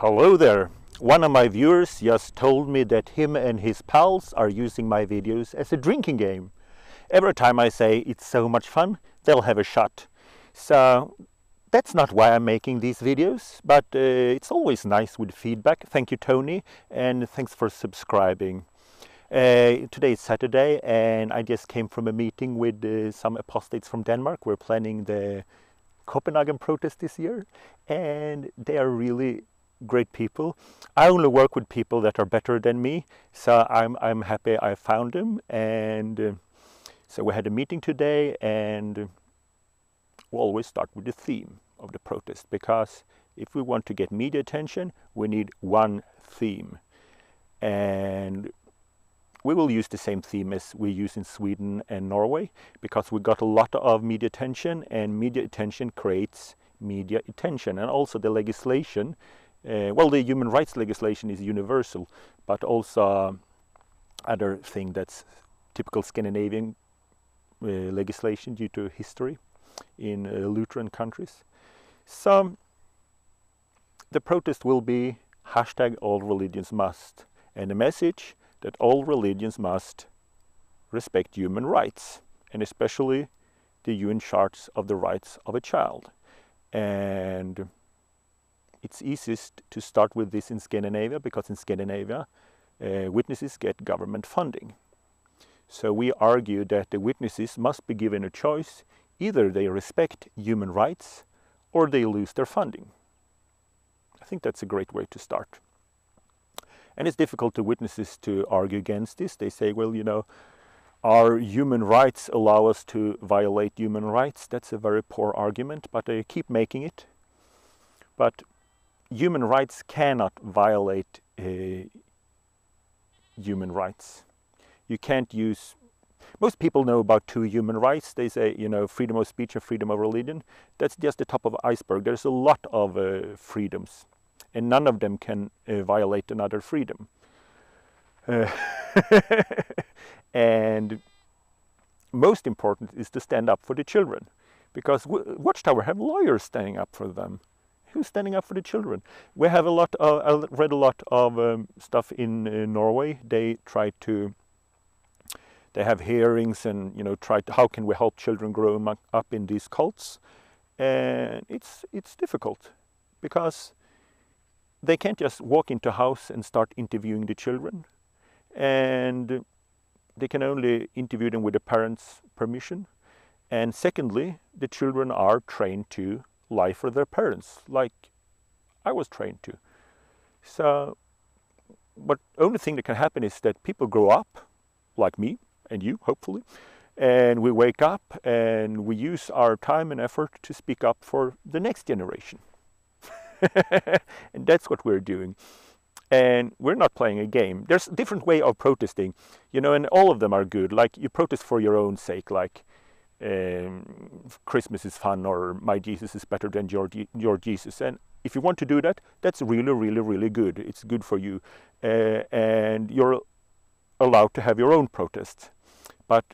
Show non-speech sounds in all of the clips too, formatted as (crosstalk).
Hello there. One of my viewers just told me that him and his pals are using my videos as a drinking game. Every time I say it's so much fun, they'll have a shot. So that's not why I'm making these videos, but uh, it's always nice with feedback. Thank you, Tony, and thanks for subscribing. Uh, today is Saturday, and I just came from a meeting with uh, some apostates from Denmark. We're planning the Copenhagen protest this year, and they are really great people. I only work with people that are better than me, so I'm I'm happy I found them. And uh, so we had a meeting today, and we always start with the theme of the protest because if we want to get media attention, we need one theme, and we will use the same theme as we use in Sweden and Norway because we got a lot of media attention, and media attention creates media attention, and also the legislation uh, well, the human rights legislation is universal, but also other thing that's typical Scandinavian uh, legislation due to history in uh, Lutheran countries. So the protest will be hashtag all religions must, and the message that all religions must respect human rights, and especially the UN charts of the rights of a child. And it's easiest to start with this in Scandinavia because in Scandinavia uh, witnesses get government funding. So we argue that the witnesses must be given a choice either they respect human rights or they lose their funding. I think that's a great way to start. And it's difficult to witnesses to argue against this. They say, well, you know, our human rights allow us to violate human rights. That's a very poor argument, but they keep making it. But human rights cannot violate uh, human rights. You can't use. Most people know about two human rights. They say, you know, freedom of speech and freedom of religion. That's just the top of iceberg. There's a lot of uh, freedoms, and none of them can uh, violate another freedom. Uh, (laughs) and most important is to stand up for the children, because Watchtower have lawyers standing up for them who's standing up for the children? We have a lot. Of, I read a lot of um, stuff in, in, Norway. They try to. They have hearings and you know try to how can we help children grow up in these cults, and it's it's difficult because they can't just walk into a house and start interviewing the children, and they can only interview them with the parents' permission. And secondly, the children are trained to lie for their parents, like I was trained to. So, but only thing that can happen is that people grow up, like me and you, hopefully, and we wake up and we use our time and effort to speak up for the next generation. (laughs) and that's what we're doing. And we're not playing a game. There's a different way of protesting, you know, and all of them are good. Like you protest for your own sake, like um, Christmas is fun or my Jesus is better than your, your Jesus. And if you want to do that, that's really, really, really good. It's good for you. Uh, and you're allowed to have your own protest. But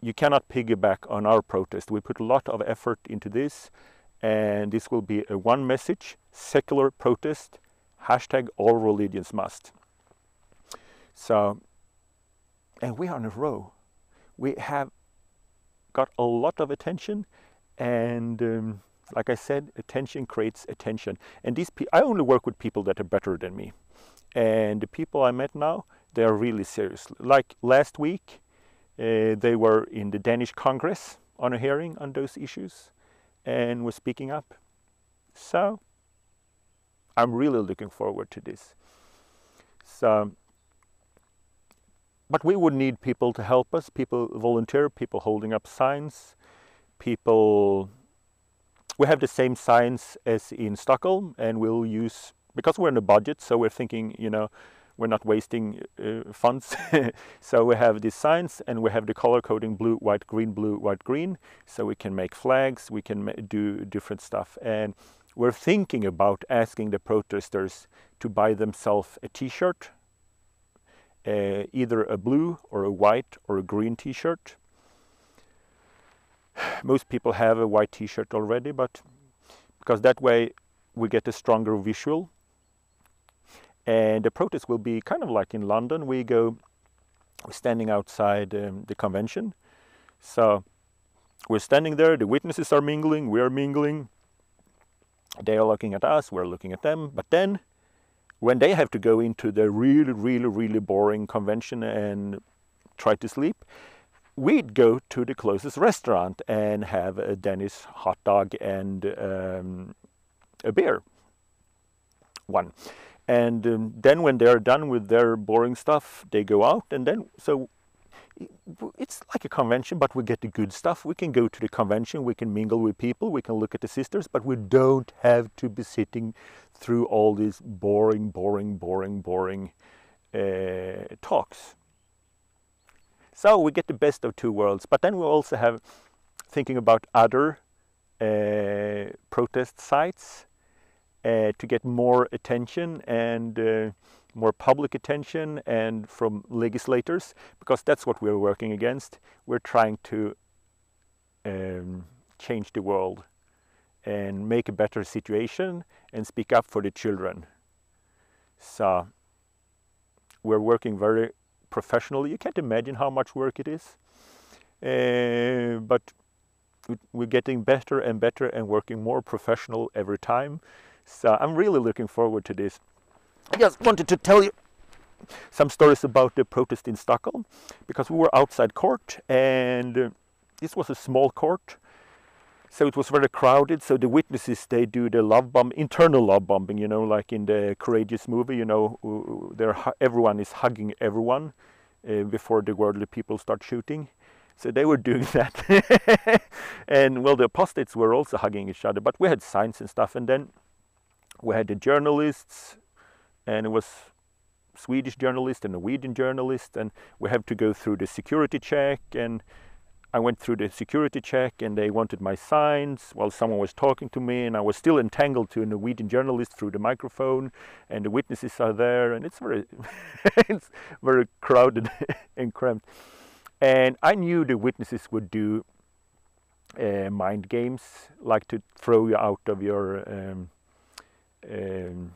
you cannot piggyback on our protest. We put a lot of effort into this, and this will be a one message secular protest hashtag all religions must. So, and we are in a row. We have got a lot of attention and um, like I said, attention creates attention. And these I only work with people that are better than me. And the people I met now, they are really serious. Like last week, uh, they were in the Danish Congress on a hearing on those issues and were speaking up. So I'm really looking forward to this. So but we would need people to help us, people volunteer, people holding up signs, people. We have the same signs as in Stockholm, and we'll use because we're in a budget, so we're thinking, you know, we're not wasting uh, funds. (laughs) so we have these signs, and we have the color coding blue, white, green, blue, white, green. So we can make flags, we can do different stuff, and we're thinking about asking the protesters to buy themselves a T-shirt uh, either a blue or a white or a green t-shirt. (sighs) Most people have a white t-shirt already, but because that way we get a stronger visual And the protest will be kind of like in London. We go standing outside um, the convention. So we're standing there, the witnesses are mingling, we are mingling. They are looking at us, we're looking at them. But then, when they have to go into the really, really, really boring convention and try to sleep, we'd go to the closest restaurant and have a Danish hot dog and um, a beer. One. And um, then when they're done with their boring stuff, they go out and then, so it's like a convention, but we get the good stuff. We can go to the convention, we can mingle with people, we can look at the sisters, but we don't have to be sitting through all these boring, boring, boring, boring uh, talks. So we get the best of two worlds, but then we also have thinking about other uh, protest sites uh, to get more attention and uh, more public attention and from legislators because that's what we're working against. We're trying to um, change the world and make a better situation and speak up for the children. So we're working very professionally. You can't imagine how much work it is. Uh, but we're getting better and better and working more professional every time. So I'm really looking forward to this. I just wanted to tell you some stories about the protest in Stockholm because we were outside court and this was a small court so it was very crowded. So the witnesses they do the love bomb internal love bombing you know like in the courageous movie you know there everyone is hugging everyone uh, before the worldly people start shooting. So they were (laughs) doing that. And well the apostates were also hugging each other but we had signs and stuff. And then we had the journalists and it was Swedish journalist and Norwegian journalist, and we have to go through the security check. And I went through the security check, and they wanted my signs while someone was talking to me, and I was still entangled to a Norwegian journalist through the microphone, and the witnesses are there, and it's very, (laughs) it's very crowded (laughs) and cramped. And I knew the witnesses would do uh, mind games, like to throw you out of your um, um,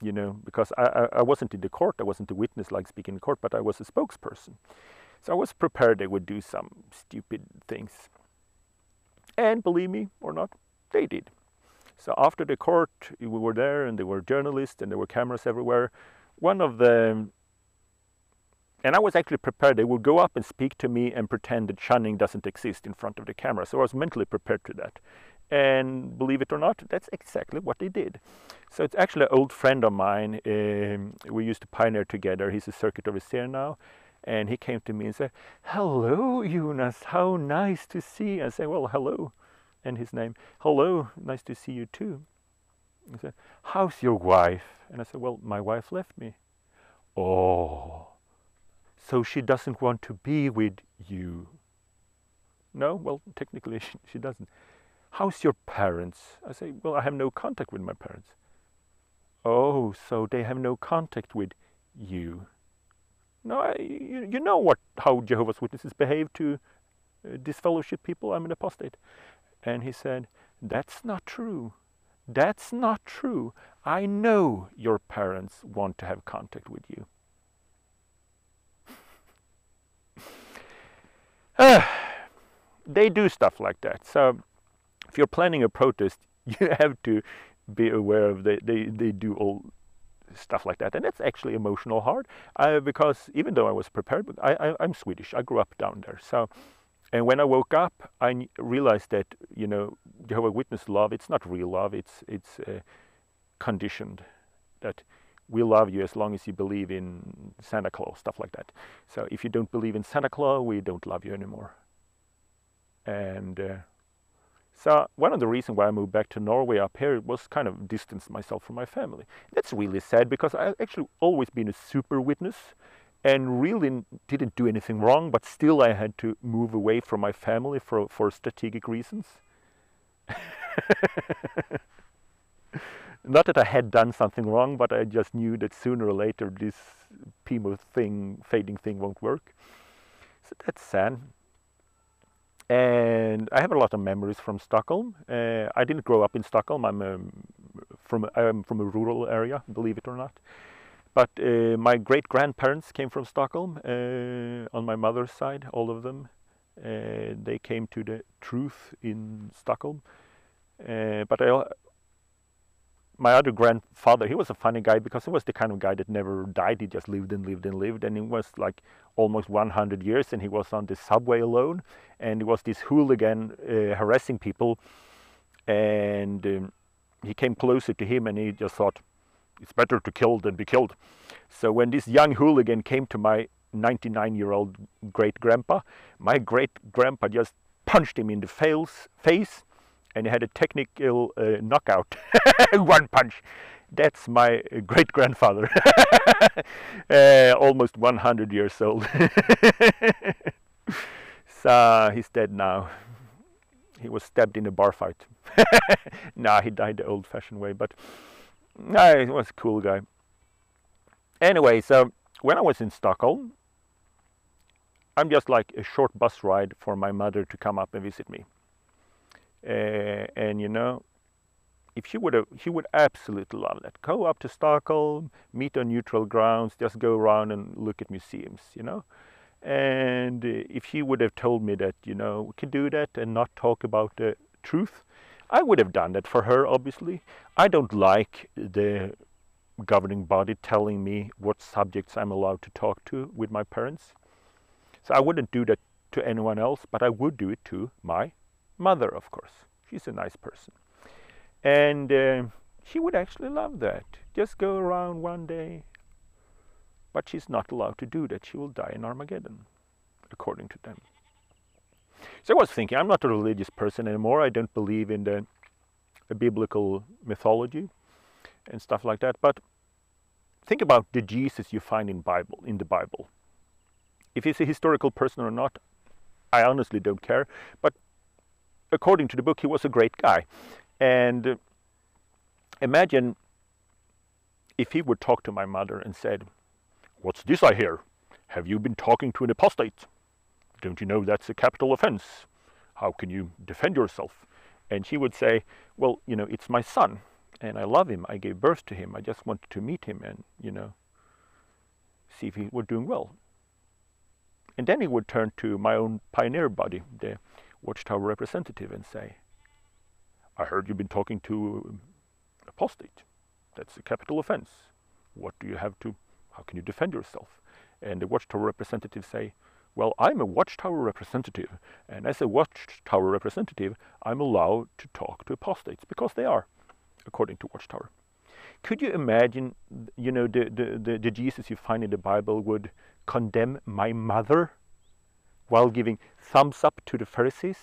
you know, because I, I, wasn't in the court, I wasn't a witness like speaking in court, but I was a spokesperson. So I was prepared they would do some stupid things. And believe me or not, they did. So after the court, we were there and there were journalists and there were cameras everywhere. One of them, and I was actually prepared, they would go up and speak to me and pretend that shunning doesn't exist in front of the camera. So I was mentally prepared to that. And believe it or not, that's exactly what they did. So it's actually an old friend of mine. Um, we used to pioneer together. He's a circuit overseer now. And he came to me and said, Hello, Jonas, how nice to see you. I said, Well, hello. And his name, Hello, nice to see you too. He said, How's your wife? And I said, Well, my wife left me. Oh, so she doesn't want to be with you. No, well, technically (laughs) she, she doesn't. How's your parents? I say, Well, I have no contact with my parents. Oh, so they have no contact with you. No, you, you know what how Jehovah's Witnesses behave to uh, disfellowship people. I'm an apostate. And he said, That's not true. That's not true. I know your parents want to have contact with you. uh, (sighs) they do stuff like that. So if you're planning a protest, (laughs) you have to be aware of they, they, they do all stuff like that and that's actually emotional hard uh, because even though I was prepared I, I, am Swedish. I grew up down there so and when I woke up I realized that you know Jehovah Witness love it's not real love it's it's uh, conditioned that we love you as long as you believe in Santa Claus stuff like that. So if you don't believe in Santa Claus we don't love you anymore. And uh, so one of the reasons why I moved back to Norway up here was kind of distance myself from my family. That's really sad because I've actually always been a super witness and really didn't do anything wrong, but still I had to move away from my family for, for strategic reasons. (laughs) Not that I had done something wrong, but I just knew that sooner or later this Pimo thing, fading thing won't work. So that's sad and I have a lot of memories from Stockholm. Uh, I didn't grow up in Stockholm. I'm a from I'm from a rural area, believe it or not. But uh, my great grandparents came from Stockholm uh, on my mother's side, all of them. Uh, they came to the truth in Stockholm. Uh, but I, my other grandfather, he was a funny guy because he was the kind of guy that never died. He just lived and lived and lived. And he was like almost 100 years and he was on the subway alone. And he was this hooligan uh, harassing people. And um, he came closer to him and he just thought, it's better to kill than be killed. So when this young hooligan came to my 99 year old great grandpa, my great grandpa just punched him in the face, face and he had a technical uh, knockout. (laughs) One punch. That's my great grandfather, (laughs) uh, almost 100 years old. (laughs) so he's dead now. He was stabbed in a bar fight. nah, he died the old fashioned way, but no, he was a cool guy. Anyway, so when I was in Stockholm, I'm just like a short bus ride for my mother to come up and visit me. And you know, if she would have, she would absolutely love that. Go up to Stockholm, meet on neutral grounds, just go around and look at museums, you know. And uh, if she would have told me that, you know, we can do that and not talk about the truth, I would have done that for her, obviously. I don't like the governing body telling me what subjects I'm allowed to talk to with my parents. So I wouldn't do that to anyone else, but I would do it to my mother, of course. She's a nice person. And uh, she would actually love that. Just go around one day. But she's not allowed to do that. She will die in Armageddon, according to them. So I was thinking, I'm not a religious person anymore. I don't believe in the, the biblical mythology and stuff like that. But think about the Jesus you find in Bible in the Bible. If he's a historical person or not, I honestly don't care. But according to the book, he was a great guy. And uh, imagine if he would talk to my mother and said, What's this I hear? Have you been talking to an apostate? Don't you know that's a capital offense? How can you defend yourself? And she would say, Well, you know, it's my son, and I love him. I gave birth to him. I just wanted to meet him and, you know, see if he were doing well. And then he would turn to my own pioneer body, the Watchtower representative, and say, I heard you've been talking to um, apostate. That's a capital offense. What do you have to, how can you defend yourself? And the Watchtower representative say, well, I'm a Watchtower representative, and as a Watchtower representative, I'm allowed to talk to apostates because they are, according to Watchtower. Could you imagine, you know, the, the, the, the Jesus you find in the Bible would condemn my mother while giving thumbs up to the Pharisees?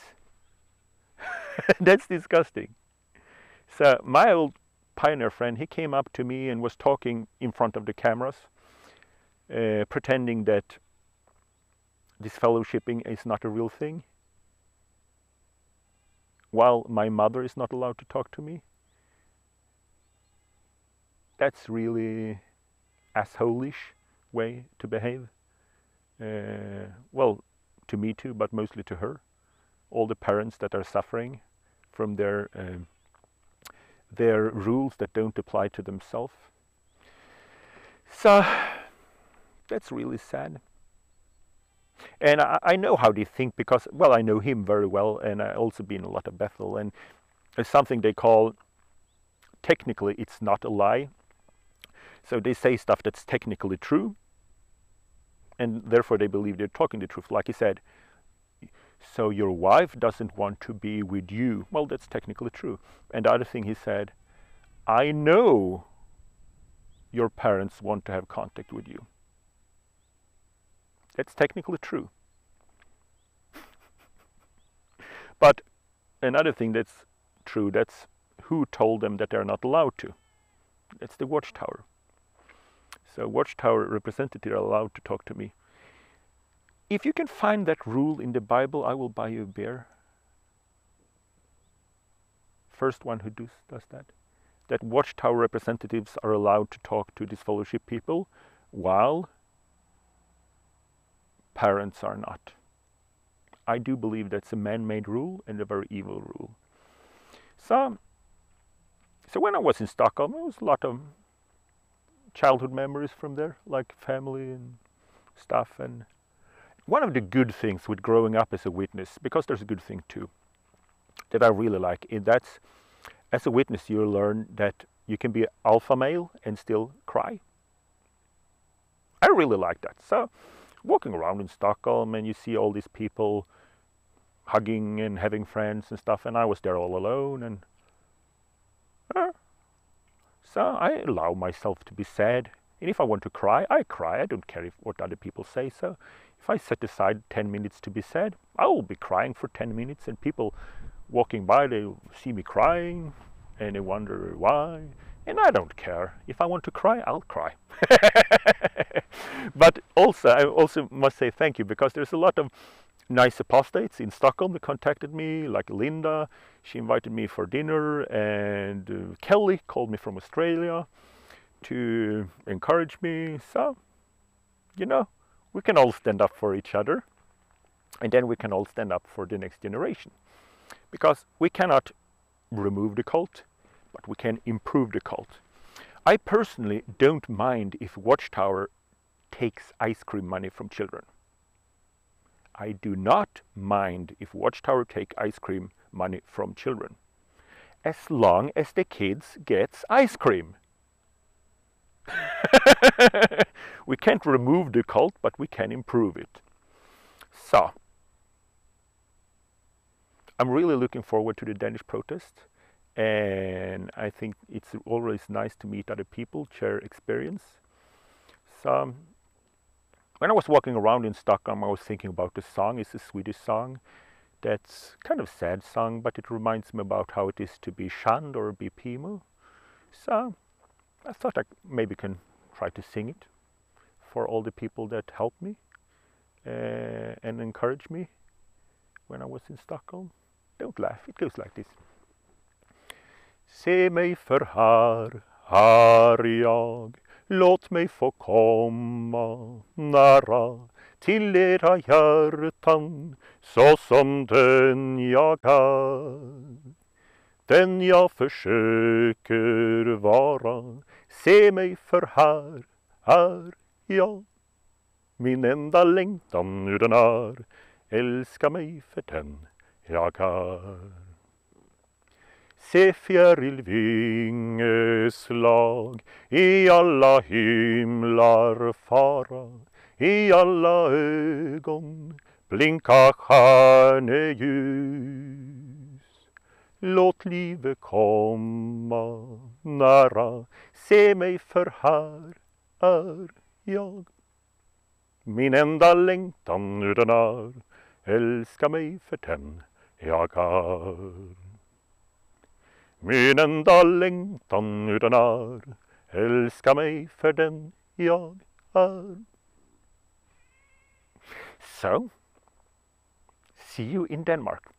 (laughs) That's disgusting. So my old pioneer friend, he came up to me and was talking in front of the cameras, uh, pretending that disfellowshipping is not a real thing, while my mother is not allowed to talk to me. That's really assholish way to behave. Uh, well, to me too, but mostly to her. All the parents that are suffering from their uh, their rules that don't apply to themselves. So that's really sad. And I, I, know how they think because, well, I know him very well, and I also been a lot of Bethel, and it's something they call technically it's not a lie. So they say stuff that's technically true, and therefore they believe they're talking the truth. Like he said, so your wife doesn't want to be with you. Well, that's technically true. And the other thing he said, I know your parents want to have contact with you. That's technically true. (laughs) but another thing that's true, that's who told them that they're not allowed to. That's the watchtower. So watchtower representatives are allowed to talk to me. If you can find that rule in the Bible, I will buy you a beer. First one who does, does that. That watchtower representatives are allowed to talk to disfellowship people while parents are not. I do believe that's a man made rule and a very evil rule. So, So when I was in Stockholm, there was a lot of childhood memories from there, like family and stuff. And one of the good things with growing up as a witness, because there's a good thing too, that I really like, is that's as a witness you learn that you can be alpha male and still cry. I really like that. So walking around in Stockholm and you see all these people hugging and having friends and stuff, and I was there all alone and uh, so I allow myself to be sad. And if I want to cry, I cry. I don't care if, what other people say. So if I set aside 10 minutes to be sad, I will be crying for 10 minutes and people walking by, they see me crying and they wonder why. And I don't care. If I want to cry, I'll cry. (laughs) but also, I also must say thank you because there's a lot of nice apostates in Stockholm that contacted me, like Linda. She invited me for dinner, and uh, Kelly called me from Australia to encourage me. So, you know, we can all stand up for each other, and then we can all stand up for the next generation. Because we cannot remove the cult, but we can improve the cult. I personally don't mind if Watchtower takes ice cream money from children. I do not mind if Watchtower take ice cream money from children, as long as the kids gets ice cream. (laughs) we can't remove the cult, but we can improve it. So, I'm really looking forward to the Danish protest, and I think it's always nice to meet other people, share experience. So, when I was walking around in Stockholm, I was thinking about the song. It's a Swedish song that's kind of sad song, but it reminds me about how it is to be shunned or be Pimo. So I thought I maybe can try to sing it for all the people that helped me uh, and encouraged me when I was in Stockholm. Don't laugh, it goes like this. Se mig för här, här jag Låt mig få komma nära till era hjärtan så som den jag är. Den jag försöker vara, se mig för här är jag. Min enda längtan nu den är, älska mig för den jag är. Se fjärilvingeslag i alla himlar fara, i alla ögon blinka stjärneljus. Låt livet komma nära, se mig för här är jag. Min enda längtan nu den är, älska mig för den jag är. Min enda längtan nu den är Älska mig för den jag är So, see you in Denmark.